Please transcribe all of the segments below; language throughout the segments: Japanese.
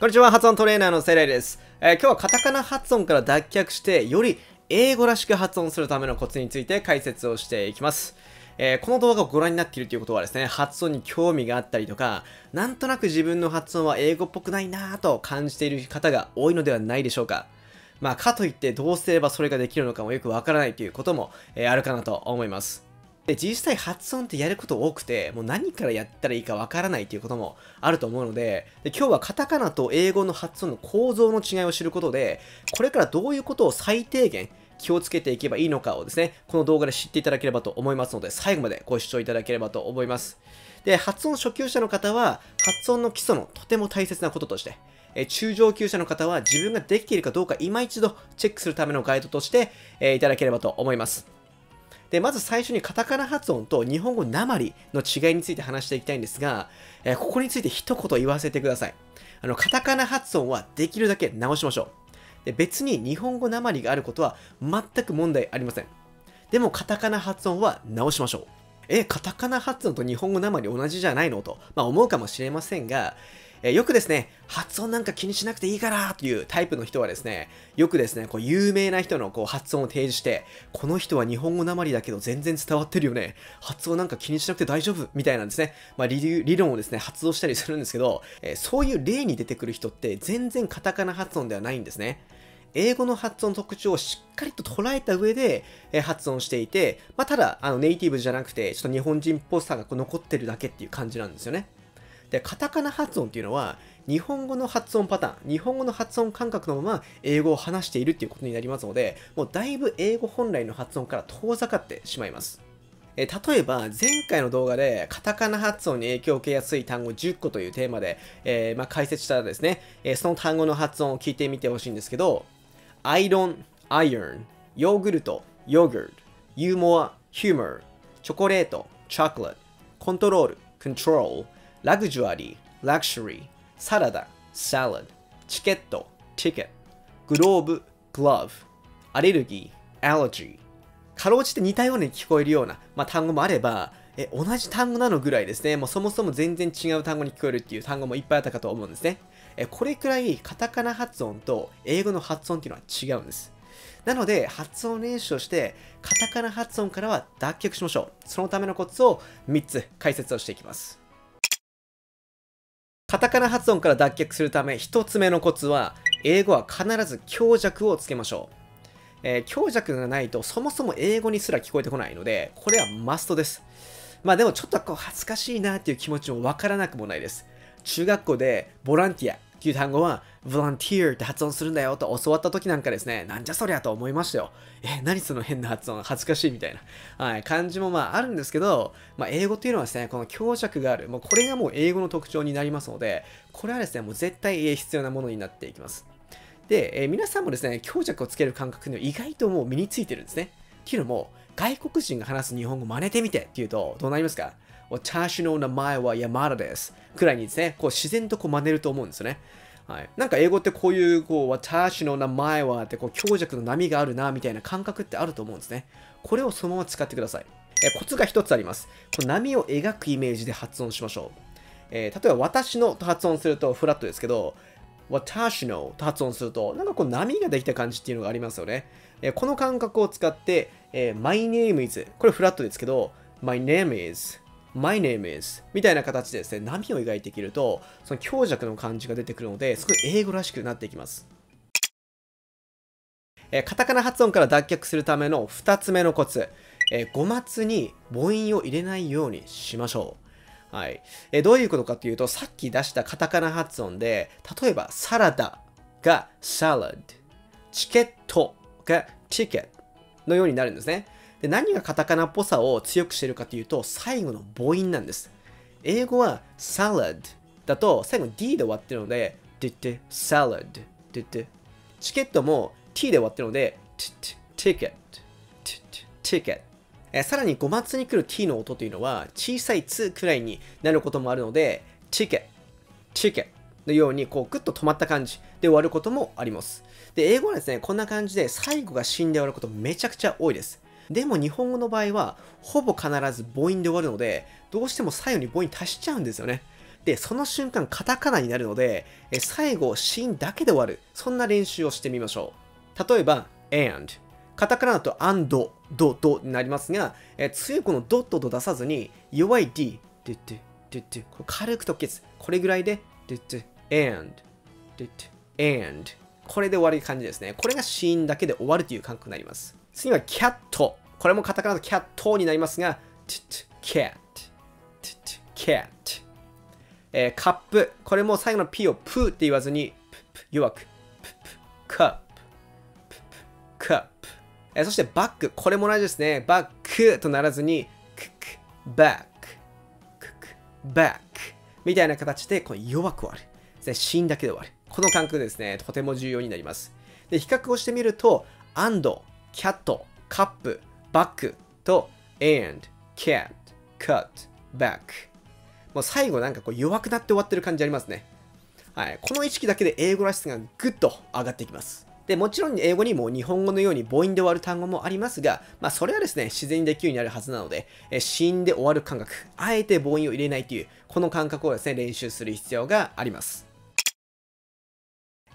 こんにちは、発音トレーナーのセイレイです、えー、今日はカタカナ発音から脱却して、より英語らしく発音するためのコツについて解説をしていきます。えー、この動画をご覧になっているということはですね、発音に興味があったりとか、なんとなく自分の発音は英語っぽくないなぁと感じている方が多いのではないでしょうか。まあ、かといってどうすればそれができるのかもよくわからないということも、えー、あるかなと思います。で、実際発音ってやること多くて、もう何からやったらいいかわからないということもあると思うのでで、今日はカタカナと英語の発音の構造の違いを知ることで、これからどういうことを最低限気をつけていけばいいのかをですね、この動画で知っていただければと思いますので、最後までご視聴いただければと思います。で、発音初級者の方は、発音の基礎のとても大切なこととして、え中上級者の方は自分ができているかどうか今一度チェックするためのガイドとして、えいただければと思います。で、まず最初にカタカナ発音と日本語なまりの違いについて話していきたいんですが、えー、ここについて一言言わせてください。あの、カタカナ発音はできるだけ直しましょう。で別に日本語なまりがあることは全く問題ありません。でもカタカナ発音は直しましょう。え、カタカナ発音と日本語なまり同じじゃないの？と、まあ、思うかもしれませんが、えよくですね、発音なんか気にしなくていいからというタイプの人はですね、よくですね、こう有名な人のこう発音を提示して、この人は日本語なまりだけど全然伝わってるよね。発音なんか気にしなくて大丈夫みたいなんですね。まあ理理論をですね、発動したりするんですけど、えそういう例に出てくる人って全然カタカナ発音ではないんですね。英語の発音の特徴をしっかりと捉えた上で、え発音していて、まあ、ただあのネイティブじゃなくて、ちょっと日本人っぽさがこう残ってるだけっていう感じなんですよね。で、カタカナ発音っていうのは、日本語の発音パターン、日本語の発音感覚のまま英語を話しているっていうことになりますので、もうだいぶ英語本来の発音から遠ざかってしまいます。え例えば、前回の動画でカタカナ発音に影響を受けやすい単語10個というテーマで、えー、まあ、解説したらですね、えその単語の発音を聞いてみてほしいんですけど、アイロン、アイアン、ヨーグルト、ヨーグルト、ユーモア、ヒューマー、チョコレート、チョコレート、コントロール、コントロール、ラグジュアリー、ラクシュリー、サラダ、サラダ、チケット、チケット、グローブ、グローブ、アレルギー、アレルギー。かろうじて似たように聞こえるような、まあ、単語もあれば、え、同じ単語なのぐらいですね。もうそもそも全然違う単語に聞こえるっていう単語もいっぱいあったかと思うんですね。え、これくらいカタカナ発音と英語の発音っていうのは違うんです。なので、発音練習をして、カタカナ発音からは脱却しましょう。そのためのコツを3つ解説をしていきます。カタカナ発音から脱却するため、一つ目のコツは、英語は必ず強弱をつけましょう。えー、強弱がないと、そもそも英語にすら聞こえてこないので、これはマストです。まあでもちょっとこう恥ずかしいなっていう気持ちもわからなくもないです。中学校でボランティアっていう単語は、ボランティアって発音するんだよと教わった時なんかですね、なんじゃそりゃと思いましたよ。え、何その変な発音、恥ずかしいみたいな、はい、感じもまああるんですけど、まあ、英語っていうのはですね、この強弱がある。もうこれがもう英語の特徴になりますので、これはですね、もう絶対必要なものになっていきます。で、えー、皆さんもですね、強弱をつける感覚には意外ともう身についてるんですね。っていうのも、外国人が話す日本語真似てみてっていうと、どうなりますか？私の名前は山田です。くらいにですね、こう自然とこう真似ると思うんですよね。はい。なんか英語ってこういう、こう、私の名前はって、こう、強弱の波があるな、みたいな感覚ってあると思うんですね。これをそのまま使ってください。えコツが一つあります。この波を描くイメージで発音しましょう。えー、例えば、私のと発音するとフラットですけど、私のと発音すると、なんかこう波ができた感じっていうのがありますよね。えー、この感覚を使って、えー、my name is これフラットですけど、my name is My name is みたいな形でですね、波を描いていけると、その強弱の感じが出てくるので、すごい英語らしくなっていきます。えー、カタカナ発音から脱却するための2つ目のコツ、えー、語末に母音を入れないようにしましょう。はい。えー、どういうことかというと、さっき出したカタカナ発音で、例えば、サラダがサラダ、チケットがチケットのようになるんですね。で何がカタカナっぽさを強くしているかというと、最後の母音なんです。英語は salad だと最後 D で終わってるので、d i salad チケットも T で終わってるので、ticket ticket えさらに語末に来る T の音というのは小さい2くらいになることもあるので、ticket ticket のようにこうグッと止まった感じで終わることもあります。で、英語はですね、こんな感じで最後が死んで終わることめちゃくちゃ多いです。でも日本語の場合は、ほぼ必ず母音で終わるので、どうしても最後に母音足しちゃうんですよね。で、その瞬間カタカナになるので、え最後、シーンだけで終わる。そんな練習をしてみましょう。例えば、and。カタカナだと and、ド、ドになりますが、え強いこのドットと出さずに、弱い d、ドゥドゥ、ドゥド、軽く突起これぐらいで、ドゥド、and、ドゥド、and。これで終わる感じですね。これがシーンだけで終わるという感覚になります。次はキャット。これもカタカナとキャットになりますが、キャット、キャット。えー、カップ。これも最後の P をプーって言わずに、ププ弱く、ププカップ、ププカップ。えー、そしてバック。これも同じですね。バックとならずに、クック、バック、クック、バック。みたいな形でこの弱く終わる。シーンだけで終わる。この感覚ですね、とても重要になります。で、比較をしてみると、and、キャット、カップ、バックと and, cat, cut, back もう最後なんかこう弱くなって終わってる感じありますね。はい。この意識だけで英語らしさがぐっと上がっていきます。で、もちろん英語にも日本語のように母音で終わる単語もありますが、まあそれはですね、自然にできるようになるはずなので、え死因で終わる感覚、あえて母音を入れないという、この感覚をですね、練習する必要があります。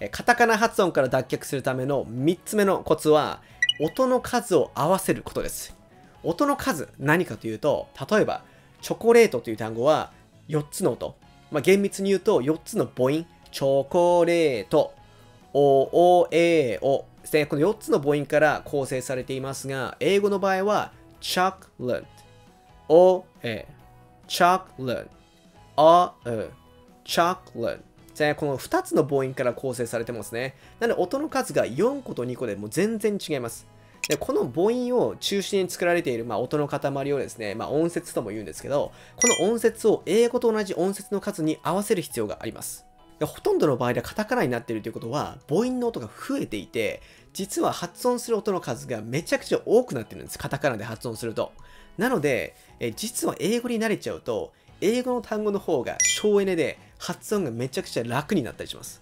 えカタカナ発音から脱却するための3つ目のコツは、音の数を合わせることです。音の数、何かというと、例えば、チョコレートという単語は4つの音。まあ、厳密に言うと4つの母音。チョコレート、お、お、え、おですね。この4つの母音から構成されていますが、英語の場合は、チョコレート、お、え、チョコレート、あ、え、チョコレート。じゃこの2つの母音から構成されてますね。なので音の数が4個と2個でもう全然違います。でこの母音を中心に作られている、まあ、音の塊をですね、まあ、音節とも言うんですけど、この音節を英語と同じ音節の数に合わせる必要があります。でほとんどの場合でカタカナになっているということは、母音の音が増えていて、実は発音する音の数がめちゃくちゃ多くなっているんです。カタカナで発音すると。なので、え実は英語に慣れちゃうと、英語の単語の方が省エネで発音がめちゃくちゃ楽になったりします。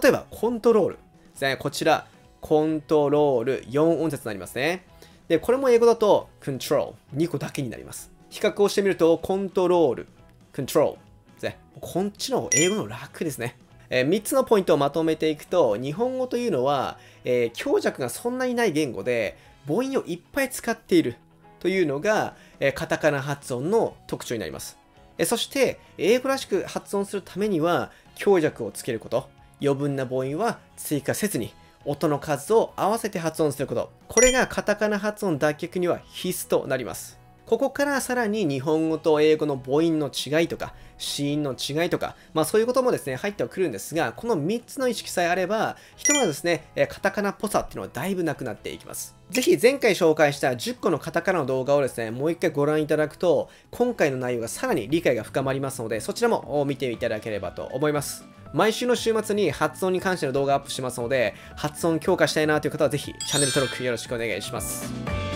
例えば、コントロールですね。こちら、コントロール、4音節になりますね。で、これも英語だと、control、2個だけになります。比較をしてみると、コントロール、control。ね、こっちの英語の楽ですね。えー、3つのポイントをまとめていくと、日本語というのは、えー、強弱がそんなにない言語で、母音をいっぱい使っているというのが、えー、カタカナ発音の特徴になります。えそして、英語らしく発音するためには、強弱をつけること、余分な母音は追加せずに、音の数を合わせて発音すること。これがカタカナ発音脱却には必須となります。ここからさらに日本語と英語の母音の違いとか、子音の違いとか、まあそういうこともですね、入ってはくるんですが、この3つの意識さえあれば、ひとまずですね、カタカナっぽさっていうのはだいぶなくなっていきます。ぜひ前回紹介した10個のカタカナの動画をですね、もう一回ご覧いただくと、今回の内容がさらに理解が深まりますので、そちらも見ていただければと思います。毎週の週末に発音に関しての動画アップしますので、発音強化したいなという方はぜひチャンネル登録よろしくお願いします。